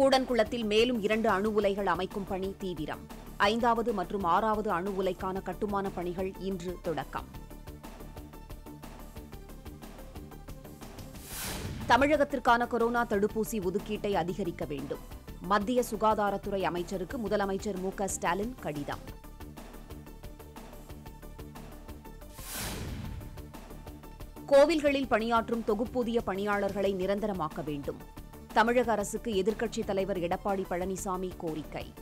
கூடன்குளத்தில் மேலும் இரண்டு அணு உலைகள் அமைக்கும் பணி தீவிரம். ஐந்தாவது மற்றும் ஆறாவது அணு உலைக்கான கட்டுமான பணிகள் இன்று தொடக்கம். தமிழகத்திற்கான கொரோனா தடுப்பூசி ஒதுக்கீட்டை அதிகரிக்க வேண்டும். மத்திய சுகாதாரத்துறை அமைச்சருக்கு முதலமைச்சர் மு ஸ்டாலின் கடிதம். கோவில்களில் பணியாற்றும் தொகுப்பூதிய பணியாளர்களை நிரந்தரமாக்க வேண்டும். தமிழக அரசுக்கு எதிர்க்கட்சித் தலைவர் எடப்பாடி பழனிசாமி கோரிக்கை.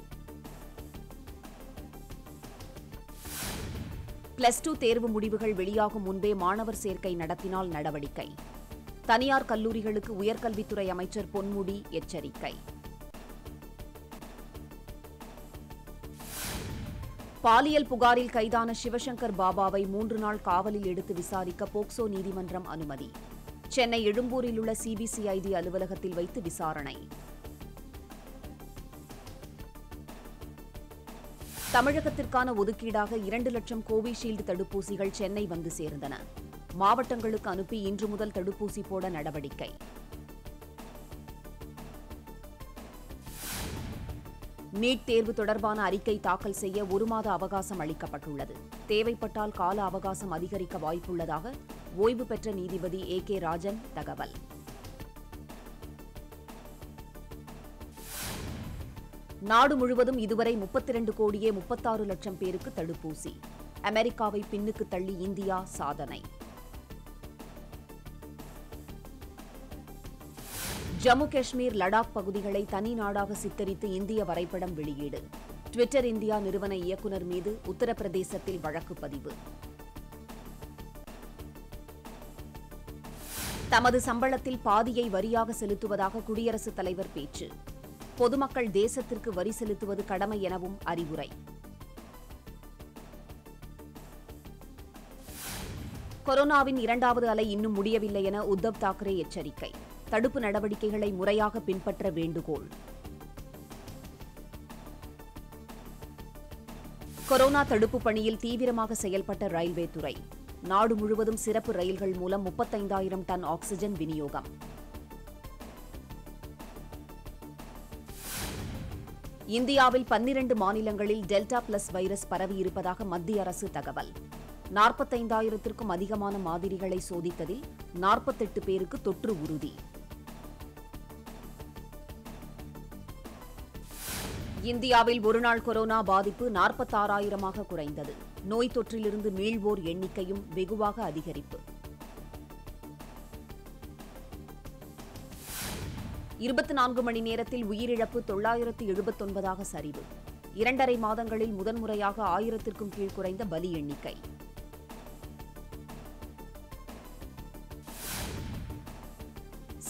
பிளஸ் டூ தேர்வு முடிவுகள் வெளியாகும் முன்பே மாணவர் சேர்க்கை நடத்தினால் நடவடிக்கை. தனியார் கல்லூரிகளுக்கு உயர்கல்வித்துறை அமைச்சர் பொன்முடி எச்சரிக்கை. பாலியல் புகாரில் கைதான சிவசங்கர் பாபாவை மூன்று நாள் காவலில் எடுத்து விசாரிக்க போக்சோ நீதிமன்றம் அனுமதி. சென்னை எழும்பூரில் உள்ள சிபிசிஐடி அலுவலகத்தில் வைத்து விசாரணை. தமிழகத்திற்கான ஒதுக்கீடாக இரண்டு லட்சம் கோவிஷீல்டு தடுப்பூசிகள் சென்னை வந்து சேர்ந்தன. மாவட்டங்களுக்கு அனுப்பி இன்று முதல் தடுப்பூசி போட நடவடிக்கை. நீட் தேர்வு தொடர்பான அறிக்கை தாக்கல் செய்ய ஒரு மாத அவகாசம் அளிக்கப்பட்டுள்ளது. தேவைப்பட்டால் கால அவகாசம் அதிகரிக்க வாய்ப்புள்ளதாக ஓய்வு பெற்ற நீதிபதி ஏ கே ராஜன் தகவல். நாடு முழுவதும் இதுவரை முப்பத்தி இரண்டு கோடியே முப்பத்தாறு லட்சம் பேருக்கு தடுப்பூசி. அமெரிக்காவை பின்னுக்கு தள்ளி இந்தியா சாதனை. ஜம்மு காஷ்மீர் லடாக் பகுதிகளை தனி நாடாக சித்தரித்து இந்திய வரைபடம் வெளியீடு. ட்விட்டர் இந்தியா நிறுவன இயக்குநர் மீது உத்தரப்பிரதேசத்தில் வழக்கு பதிவு. தமது சம்பளத்தில் பாதியை வரியாக செலுத்துவதாக குடியரசுத் தலைவர் பேச்சு. பொதுமக்கள் தேசத்திற்கு வரி செலுத்துவது கடமை எனவும் அறிவுரை. கொரோனாவின் இரண்டாவது அலை இன்னும் முடியவில்லை என உத்தவ் தாக்கரே எச்சரிக்கை. தடுப்பு நடவடிக்கைகளை முறையாக பின்பற்ற வேண்டுகோள். கொரோனா தடுப்பு பணியில் தீவிரமாக செயல்பட்ட ரயில்வே துறை. நாடு முழுவதும் சிறப்பு ரயில்கள் மூலம் முப்பத்தைந்தாயிரம் டன் ஆக்ஸிஜன் விநியோகம். இந்தியாவில் பன்னிரண்டு மாநிலங்களில் டெல்டா பிளஸ் வைரஸ் பரவியிருப்பதாக மத்திய அரசு தகவல். நாற்பத்தைந்தாயிரத்திற்கும் அதிகமான மாதிரிகளை சோதித்ததில் நாற்பத்தெட்டு பேருக்கு தொற்று உறுதி. இந்தியாவில் ஒருநாள் கொரோனா பாதிப்பு நாற்பத்தாறாயிரமாக குறைந்தது. நோய் தொற்றிலிருந்து மீள்வோர் எண்ணிக்கையும் வெகுவாக அதிகரிப்பு. இருபத்தி நான்கு மணி நேரத்தில் உயிரிழப்பு தொள்ளாயிரத்து எழுபத்தொன்பதாக சரிவு. இரண்டரை மாதங்களில் முதன்முறையாக ஆயிரத்திற்கும் கீழ் குறைந்த பலி எண்ணிக்கை.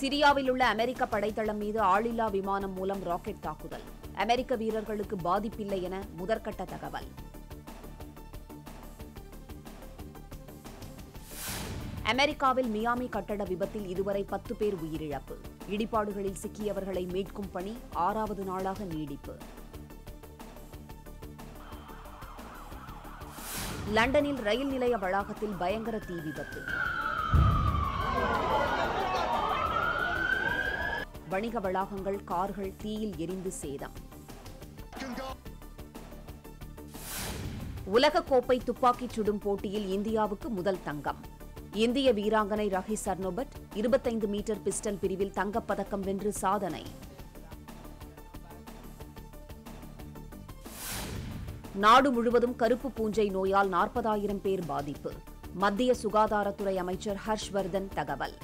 சிரியாவில் உள்ள அமெரிக்க படைத்தளம் மீது ஆளில்லா விமானம் மூலம் ராக்கெட் தாக்குதல். அமெரிக்க வீரர்களுக்கு பாதிப்பில்லை என முதற்கட்ட தகவல். அமெரிக்காவில் மியாமி கட்டட விபத்தில் இதுவரை பத்து பேர் உயிரிழப்பு. இடிபாடுகளில் சிக்கியவர்களை மீட்கும் பணி ஆறாவது நாளாக நீடிப்பு. லண்டனில் ரயில் நிலைய வளாகத்தில் பயங்கர தீ விபத்து. வணிக வளாகங்கள் கார்கள் தீயில் எரிந்து சேதம். உலகக்கோப்பை துப்பாக்கிச் சுடும் போட்டியில் இந்தியாவுக்கு முதல் தங்கம். இந்திய வீராங்கனை ரஹி சர்னோபட் இருபத்தைந்து மீட்டர் பிஸ்டல் பிரிவில் தங்கப்பதக்கம் வென்று சாதனை. நாடு முழுவதும் கருப்பு பூஞ்சை நோயால் நாற்பதாயிரம் பேர் பாதிப்பு. மத்திய சுகாதாரத்துறை அமைச்சர் ஹர்ஷ்வர்தன் தகவல்.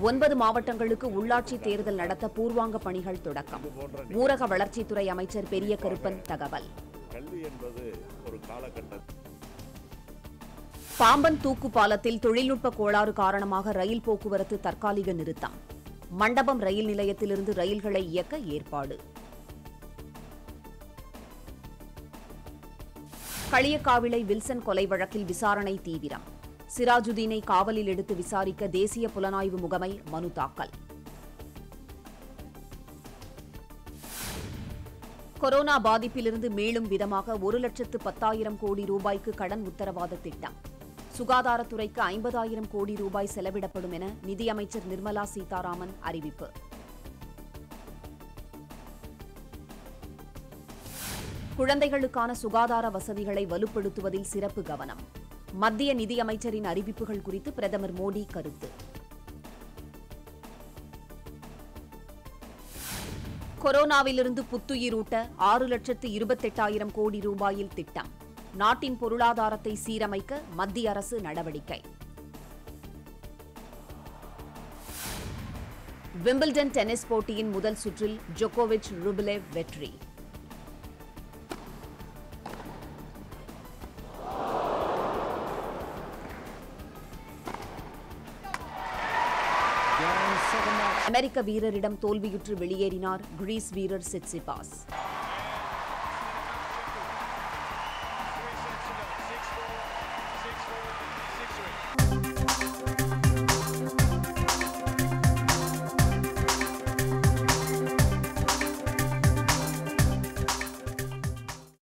ஒன்பது மாவட்டங்களுக்கு உள்ளாட்சி தேர்தல் நடத்த பூர்வாங்க பணிகள் தொடக்கம். ஊரக வளர்ச்சித்துறை அமைச்சர் பெரிய கருப்பன் தகவல். பாம்பன் தூக்கு பாலத்தில் தொழில்நுட்ப கோளாறு காரணமாக ரயில் போக்குவரத்து தற்காலிக நிறுத்தம். மண்டபம் ரயில் நிலையத்திலிருந்து ரயில்களை இயக்க ஏற்பாடு. களியக்காவிளை வில்சன் கொலை வழக்கில் விசாரணை தீவிரம். சிராஜுதீனை காவலில் எடுத்து விசாரிக்க தேசிய புலனாய்வு முகமை மனு தாக்கல். கொரோனா பாதிப்பிலிருந்து மீளும் விதமாக ஒரு லட்சத்து பத்தாயிரம் கோடி ரூபாய்க்கு கடன் உத்தரவாத திட்டம். சுகாதாரத்துறைக்கு ஐம்பதாயிரம் கோடி ரூபாய் செலவிடப்படும் என நிதியமைச்சர் நிர்மலா சீதாராமன் அறிவிப்பு. குழந்தைகளுக்கான சுகாதார வசதிகளை வலுப்படுத்துவதில் சிறப்பு கவனம். மத்திய நிதியமைச்சரின் அறிவிப்புகள் குறித்து பிரதமர் மோடி கருத்து. கொரோனாவிலிருந்து புத்துயிரூட்ட ஆறு லட்சத்து இருபத்தெட்டாயிரம் கோடி ரூபாயில் திட்டம். நாட்டின் பொருளாதாரத்தை சீரமைக்க மத்திய அரசு நடவடிக்கை. விம்பிள்டன் டென்னிஸ் போட்டியின் முதல் சுற்றில் ஜோகோவிச் ருபிலேவ் வெற்றி. அமெரிக்க வீரரிடம் தோல்வியுற்று வெளியேறினார் கிரீஸ் வீரர் சிட்சிபாஸ்.